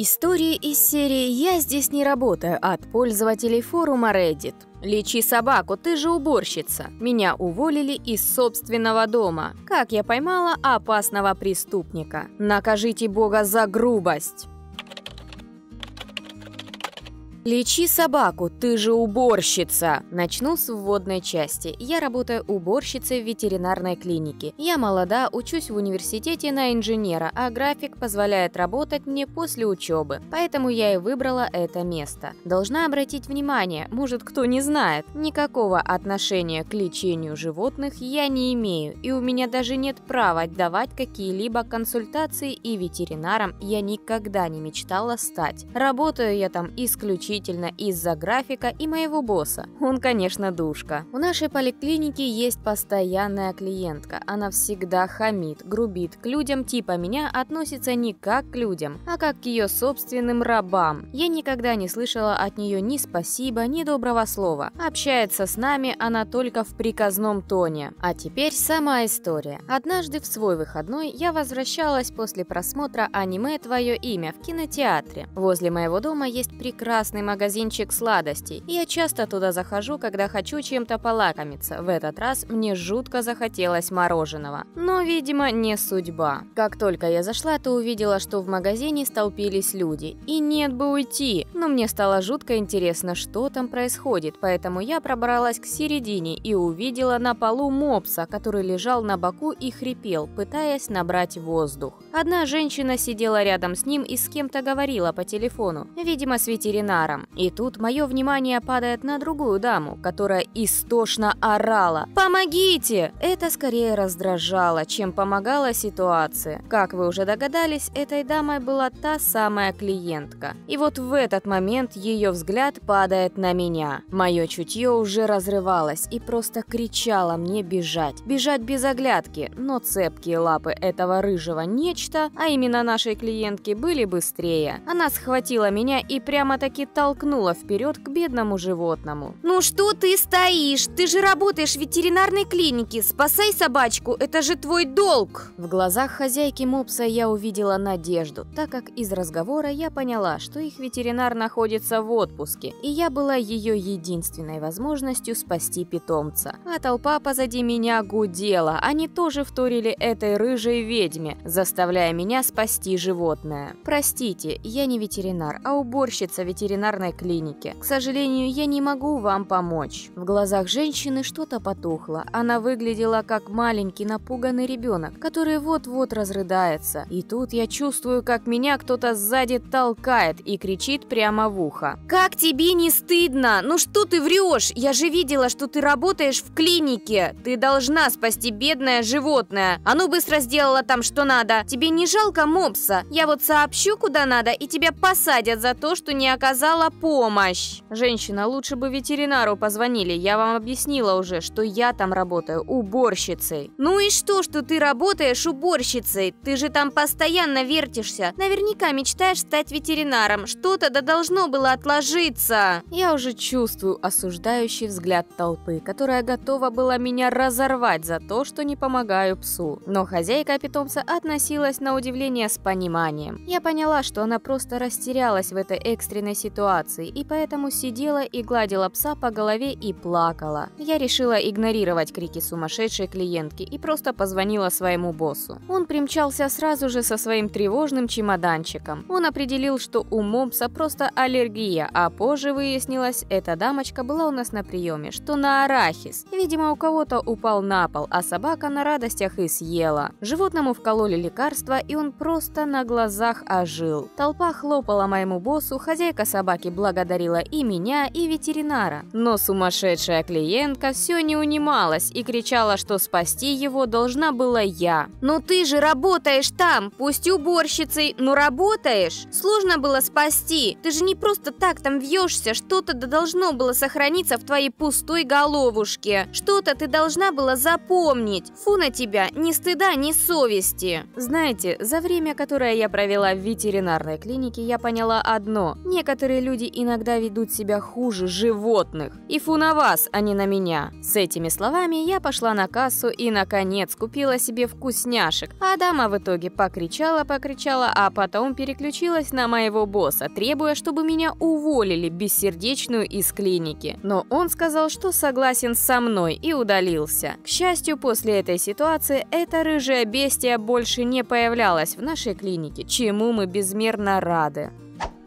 Истории из серии «Я здесь не работаю» от пользователей форума Reddit. «Лечи собаку, ты же уборщица!» Меня уволили из собственного дома. Как я поймала опасного преступника? Накажите Бога за грубость! «Лечи собаку, ты же уборщица!» Начну с вводной части. Я работаю уборщицей в ветеринарной клинике. Я молода, учусь в университете на инженера, а график позволяет работать мне после учебы. Поэтому я и выбрала это место. Должна обратить внимание, может кто не знает, никакого отношения к лечению животных я не имею, и у меня даже нет права давать какие-либо консультации, и ветеринаром я никогда не мечтала стать. Работаю я там исключительно исключительно из-за графика и моего босса. Он, конечно, душка. В нашей поликлинике есть постоянная клиентка. Она всегда хамит, грубит, к людям типа меня относится не как к людям, а как к ее собственным рабам. Я никогда не слышала от нее ни спасибо, ни доброго слова. Общается с нами она только в приказном тоне. А теперь сама история. Однажды в свой выходной я возвращалась после просмотра аниме «Твое имя» в кинотеатре. Возле моего дома есть прекрасный магазинчик сладостей. Я часто туда захожу, когда хочу чем-то полакомиться. В этот раз мне жутко захотелось мороженого. Но, видимо, не судьба. Как только я зашла, то увидела, что в магазине столпились люди. И нет бы уйти. Но мне стало жутко интересно, что там происходит, поэтому я пробралась к середине и увидела на полу мопса, который лежал на боку и хрипел, пытаясь набрать воздух. Одна женщина сидела рядом с ним и с кем-то говорила по телефону, видимо, с ветеринаром вечером. И тут мое внимание падает на другую даму, которая истошно орала. «Помогите!» Это скорее раздражало, чем помогала ситуации. Как вы уже догадались, этой дамой была та самая клиентка. И вот в этот момент ее взгляд падает на меня. Мое чутье уже разрывалось и просто кричало мне бежать. Бежать без оглядки, но цепкие лапы этого рыжего нечто, а именно нашей клиентки, были быстрее. Она схватила меня и прямо-таки толкнула вперед к бедному животному. «Ну что ты стоишь? Ты же работаешь в ветеринарной клинике. Спасай собачку, это же твой долг!» В глазах хозяйки мопса я увидела надежду, так как из разговора я поняла, что их ветеринар находится в отпуске, и я была ее единственной возможностью спасти питомца. А толпа позади меня гудела, они тоже вторили этой рыжей ведьме, заставляя меня спасти животное. Простите, я не ветеринар, а уборщица ветеринарной ветеринарной клинике. К сожалению, я не могу вам помочь». В глазах женщины что-то потухло. Она выглядела как маленький напуганный ребенок, который вот-вот разрыдается. И тут я чувствую, как меня кто-то сзади толкает и кричит прямо в ухо. «Как тебе не стыдно? Ну что ты врешь? Я же видела, что ты работаешь в клинике. Ты должна спасти бедное животное. А быстро сделало там, что надо. Тебе не жалко мопса? Я вот сообщу, куда надо, и тебя посадят за то, что не оказала помощь. Женщина, лучше бы ветеринару позвонили. Я вам объяснила уже, что я там работаю уборщицей. Ну и что, что ты работаешь уборщицей? Ты же там постоянно вертишься. Наверняка мечтаешь стать ветеринаром. Что-то да должно было отложиться. Я уже чувствую осуждающий взгляд толпы, которая готова была меня разорвать за то, что не помогаю псу. Но хозяйка питомца относилась на удивление с пониманием. Я поняла, что она просто растерялась в этой экстренной ситуации ситуации, и поэтому сидела и гладила пса по голове и плакала. Я решила игнорировать крики сумасшедшей клиентки и просто позвонила своему боссу. Он примчался сразу же со своим тревожным чемоданчиком. Он определил, что у мопса просто аллергия, а позже выяснилось, эта дамочка была у нас на приеме, что на арахис. Видимо, у кого-то упал на пол, а собака на радостях и съела. Животному вкололи лекарства, и он просто на глазах ожил. Толпа хлопала моему боссу, хозяйка собаки собаки благодарила и меня, и ветеринара. Но сумасшедшая клиентка все не унималась и кричала, что спасти его должна была я. «Ну ты же работаешь там, пусть уборщицей, но работаешь! Сложно было спасти, ты же не просто так там вьешься, что-то да должно было сохраниться в твоей пустой головушке. Что-то ты должна была запомнить. Фу на тебя, ни стыда, ни совести!» Знаете, за время, которое я провела в ветеринарной клинике, я поняла одно. Некоторые люди иногда ведут себя хуже животных. И фу на вас, а не на меня. С этими словами я пошла на кассу и, наконец, купила себе вкусняшек. А дама в итоге покричала-покричала, а потом переключилась на моего босса, требуя, чтобы меня уволили бессердечную из клиники. Но он сказал, что согласен со мной и удалился. К счастью, после этой ситуации эта рыжая бестия больше не появлялась в нашей клинике, чему мы безмерно рады.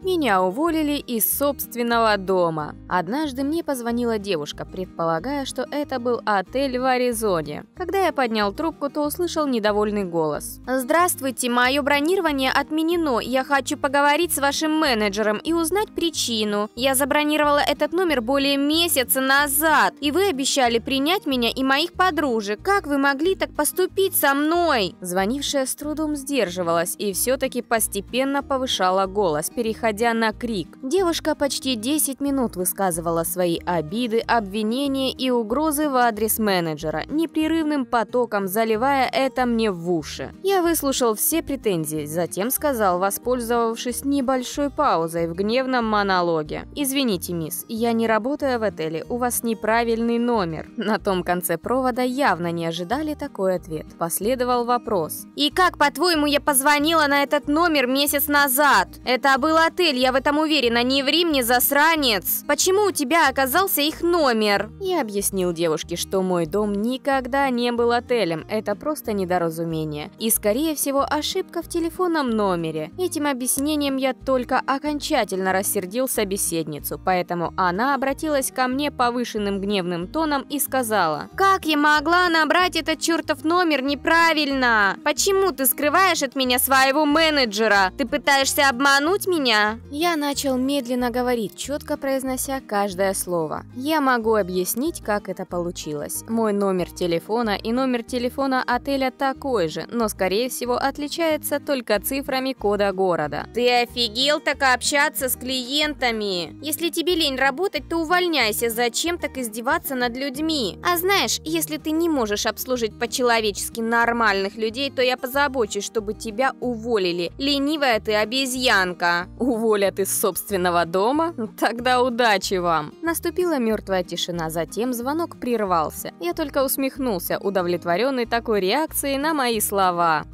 Меня уволили из собственного дома. Однажды мне позвонила девушка, предполагая, что это был отель в Аризоне. Когда я поднял трубку, то услышал недовольный голос. «Здравствуйте, мое бронирование отменено. Я хочу поговорить с вашим менеджером и узнать причину. Я забронировала этот номер более месяца назад, и вы обещали принять меня и моих подружек. Как вы могли так поступить со мной?» Звонившая с трудом сдерживалась и все-таки постепенно повышала голос, переходя переходя на крик. Девушка почти 10 минут высказывала свои обиды, обвинения и угрозы в адрес менеджера, непрерывным потоком заливая это мне в уши. Я выслушал все претензии, затем сказал, воспользовавшись небольшой паузой в гневном монологе. «Извините, мисс, я не работаю в отеле, у вас неправильный номер». На том конце провода явно не ожидали такой ответ. Последовал вопрос. «И как, по-твоему, я позвонила на этот номер месяц назад? Это был отель отель, я в этом уверена, не ври мне, засранец! Почему у тебя оказался их номер?» Я объяснил девушке, что мой дом никогда не был отелем, это просто недоразумение. И, скорее всего, ошибка в телефонном номере. Этим объяснением я только окончательно рассердил собеседницу, поэтому она обратилась ко мне повышенным гневным тоном и сказала «Как я могла набрать этот чертов номер неправильно? Почему ты скрываешь от меня своего менеджера? Ты пытаешься обмануть меня?» Я начал медленно говорить, четко произнося каждое слово. Я могу объяснить, как это получилось. Мой номер телефона и номер телефона отеля такой же, но скорее всего отличается только цифрами кода города. Ты офигел так общаться с клиентами? Если тебе лень работать, то увольняйся. Зачем так издеваться над людьми? А знаешь, если ты не можешь обслужить по-человечески нормальных людей, то я позабочусь, чтобы тебя уволили. Ленивая ты обезьянка. Уволят из собственного дома? Тогда удачи вам!» Наступила мертвая тишина, затем звонок прервался. Я только усмехнулся, удовлетворенный такой реакцией на мои слова.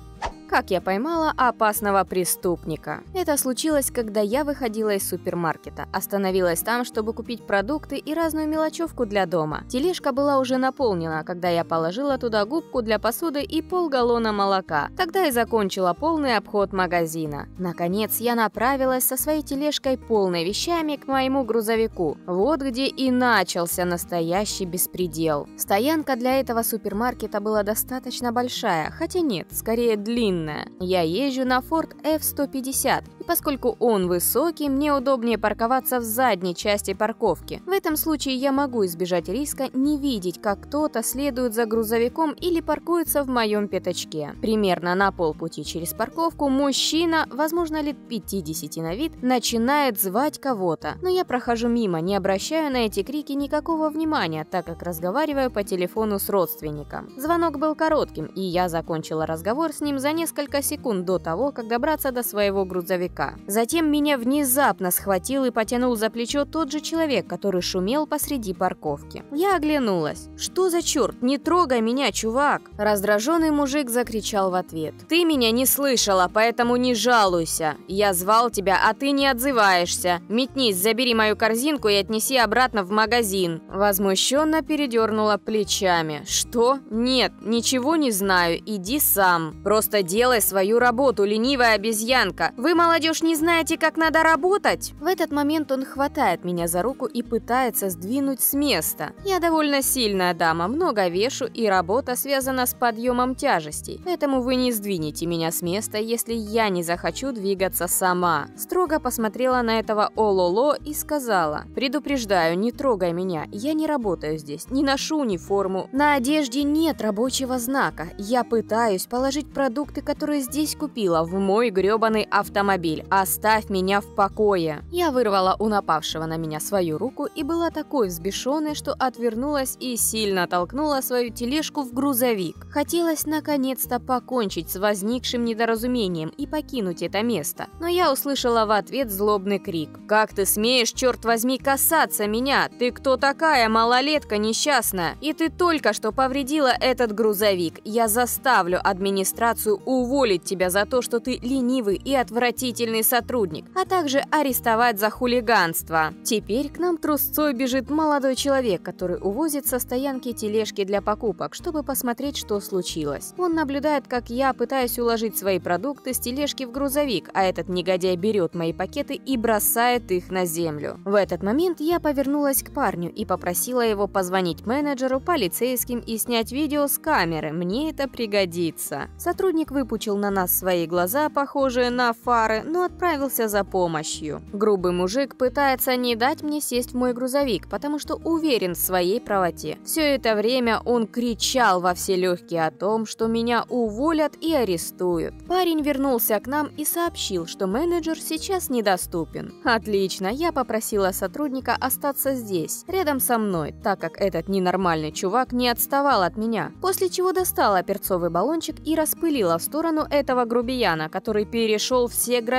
Как я поймала опасного преступника? Это случилось, когда я выходила из супермаркета. Остановилась там, чтобы купить продукты и разную мелочевку для дома. Тележка была уже наполнена, когда я положила туда губку для посуды и полгаллона молока. Тогда и закончила полный обход магазина. Наконец, я направилась со своей тележкой полной вещами к моему грузовику. Вот где и начался настоящий беспредел. Стоянка для этого супермаркета была достаточно большая, хотя нет, скорее длинная длинная. Я езжу на Ford F-150, и поскольку он высокий, мне удобнее парковаться в задней части парковки. В этом случае я могу избежать риска не видеть, как кто-то следует за грузовиком или паркуется в моем пятачке. Примерно на полпути через парковку мужчина, возможно лет 50 на вид, начинает звать кого-то. Но я прохожу мимо, не обращаю на эти крики никакого внимания, так как разговариваю по телефону с родственником. Звонок был коротким, и я закончила разговор с ним за несколько секунд до того, как добраться до своего грузовика. Затем меня внезапно схватил и потянул за плечо тот же человек, который шумел посреди парковки. Я оглянулась. «Что за черт? Не трогай меня, чувак!» Раздраженный мужик закричал в ответ. «Ты меня не слышала, поэтому не жалуйся. Я звал тебя, а ты не отзываешься. Метнись, забери мою корзинку и отнеси обратно в магазин». Возмущенно передернула плечами. «Что? Нет, ничего не знаю. Иди сам. Просто Делай свою работу, ленивая обезьянка. Вы, молодежь, не знаете, как надо работать? В этот момент он хватает меня за руку и пытается сдвинуть с места. Я довольно сильная дама, много вешу, и работа связана с подъемом тяжестей. Поэтому вы не сдвинете меня с места, если я не захочу двигаться сама. Строго посмотрела на этого Ололо и сказала, предупреждаю, не трогай меня, я не работаю здесь, не ношу униформу. На одежде нет рабочего знака. Я пытаюсь положить продукты которые здесь купила в мой грёбаный автомобиль. Автомобиль! Оставь меня в покое!» Я вырвала у напавшего на меня свою руку и была такой взбешенной, что отвернулась и сильно толкнула свою тележку в грузовик. Хотелось наконец-то покончить с возникшим недоразумением и покинуть это место. Но я услышала в ответ злобный крик. «Как ты смеешь, черт возьми, касаться меня? Ты кто такая, малолетка несчастная? И ты только что повредила этот грузовик. Я заставлю администрацию уволить тебя за то, что ты ленивый и отвратительный сотрудник, а также арестовать за хулиганство. Теперь к нам трусцой бежит молодой человек, который увозит со стоянки тележки для покупок, чтобы посмотреть, что случилось. Он наблюдает, как я пытаюсь уложить свои продукты с тележки в грузовик, а этот негодяй берет мои пакеты и бросает их на землю. В этот момент я повернулась к парню и попросила его позвонить менеджеру, полицейским и снять видео с камеры. Мне это пригодится. Сотрудник выпучил на нас свои глаза, похожие на фары, но отправился за помощью. Грубый мужик пытается не дать мне сесть в мой грузовик, потому что уверен в своей правоте. Все это время он кричал во все легкие о том, что меня уволят и арестуют. Парень вернулся к нам и сообщил, что менеджер сейчас недоступен. Отлично, я попросила сотрудника остаться здесь, рядом со мной, так как этот ненормальный чувак не отставал от меня, после чего достала перцовый баллончик и распылила в сторону этого грубияна, который перешел все границы,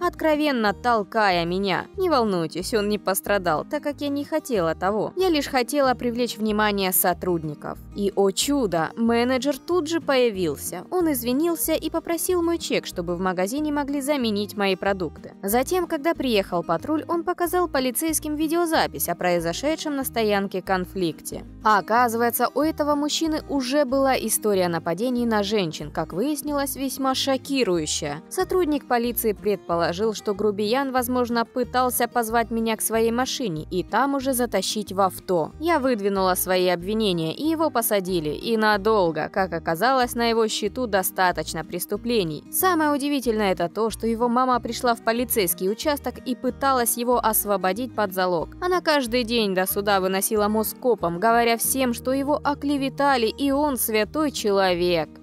откровенно толкая меня. Не волнуйтесь, он не пострадал, так как я не хотела того. Я лишь хотела привлечь внимание сотрудников. И, о чудо, менеджер тут же появился. Он извинился и попросил мой чек, чтобы в магазине могли заменить мои продукты. Затем, когда приехал патруль, он показал полицейским видеозапись о произошедшем на стоянке конфликте. А оказывается, у этого мужчины уже была история нападений на женщин, как выяснилось, весьма шокирующая. Сотрудник полиции предположил, что грубиян, возможно, пытался позвать меня к своей машине и там уже затащить в авто. Я выдвинула свои обвинения, и его посадили. И надолго. Как оказалось, на его счету достаточно преступлений. Самое удивительное это то, что его мама пришла в полицейский участок и пыталась его освободить под залог. Она каждый день до суда выносила мозг копом, говоря всем, что его оклеветали и он святой человек.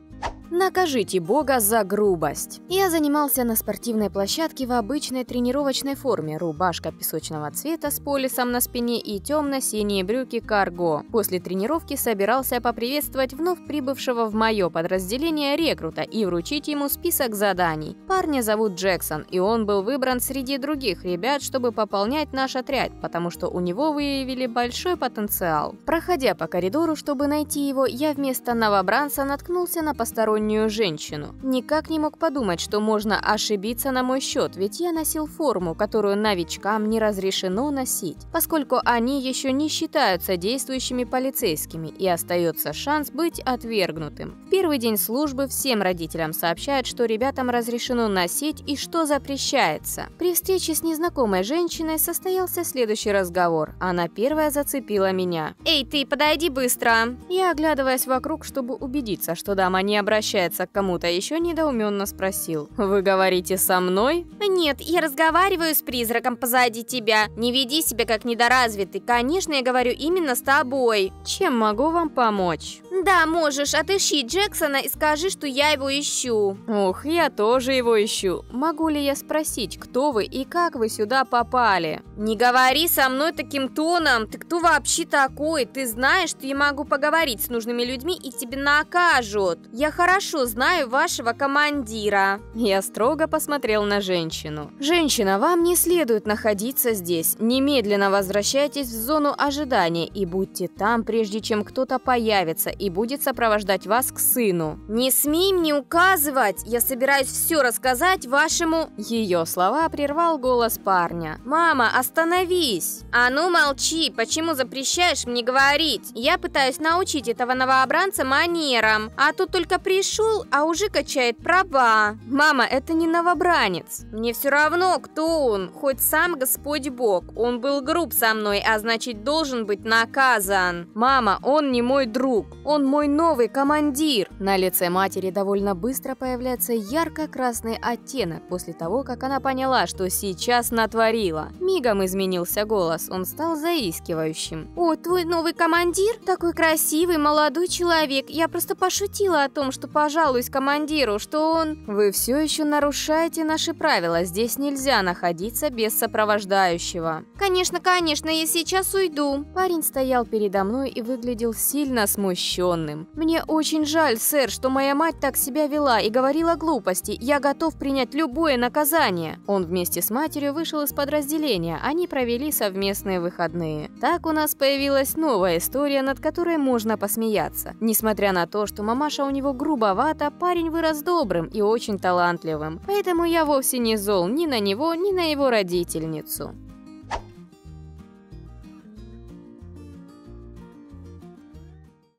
Накажите Бога за грубость. Я занимался на спортивной площадке в обычной тренировочной форме, рубашка песочного цвета с полисом на спине и темно-синие брюки карго. После тренировки собирался поприветствовать вновь прибывшего в мое подразделение рекрута и вручить ему список заданий. Парня зовут Джексон, и он был выбран среди других ребят, чтобы пополнять наш отряд, потому что у него выявили большой потенциал. Проходя по коридору, чтобы найти его, я вместо новобранца наткнулся на постороннего постороннюю женщину. Никак не мог подумать, что можно ошибиться на мой счет, ведь я носил форму, которую новичкам не разрешено носить, поскольку они еще не считаются действующими полицейскими и остается шанс быть отвергнутым. В первый день службы всем родителям сообщают, что ребятам разрешено носить и что запрещается. При встрече с незнакомой женщиной состоялся следующий разговор. Она первая зацепила меня. «Эй, ты, подойди быстро!» Я, оглядываясь вокруг, чтобы убедиться, что дама не обращается обращается к кому-то еще, недоуменно спросил. «Вы говорите со мной?» «Нет, я разговариваю с призраком позади тебя. Не веди себя как недоразвитый. Конечно, я говорю именно с тобой». «Чем могу вам помочь?» «Да, можешь. Отыщи Джексона и скажи, что я его ищу». «Ух, я тоже его ищу. Могу ли я спросить, кто вы и как вы сюда попали?» «Не говори со мной таким тоном. Ты кто вообще такой? Ты знаешь, что я могу поговорить с нужными людьми и тебе накажут. Я хорошо знаю вашего командира». Я строго посмотрел на женщину. «Женщина, вам не следует находиться здесь. Немедленно возвращайтесь в зону ожидания и будьте там, прежде чем кто-то появится и будет сопровождать вас к сыну». «Не смей мне указывать! Я собираюсь все рассказать вашему...» Ее слова прервал голос парня. «Мама, остановись!» «А ну молчи! Почему запрещаешь мне говорить? Я пытаюсь научить этого новобранца манерам, а тут только пришел, а уже качает права. Мама, это не новобранец. Мне все равно, кто он, хоть сам Господь Бог. Он был груб со мной, а значит должен быть наказан. Мама, он не мой друг, он мой новый командир. На лице матери довольно быстро появляется ярко-красный оттенок после того, как она поняла, что сейчас натворила. Мигом изменился голос, он стал заискивающим. О, твой новый командир? Такой красивый, молодой человек. Я просто пошутила о том, что пожалуюсь командиру, что он... Вы все еще нарушаете наши правила. Здесь нельзя находиться без сопровождающего. Конечно, конечно, я сейчас уйду. Парень стоял передо мной и выглядел сильно смущенным. Мне очень жаль, сэр, что моя мать так себя вела и говорила глупости. Я готов принять любое наказание. Он вместе с матерью вышел из подразделения. Они провели совместные выходные. Так у нас появилась новая история, над которой можно посмеяться. Несмотря на то, что мамаша у него грубовата, парень вырос добрым и очень талантливым. Поэтому я вовсе не зол ни на него, ни на его родительницу.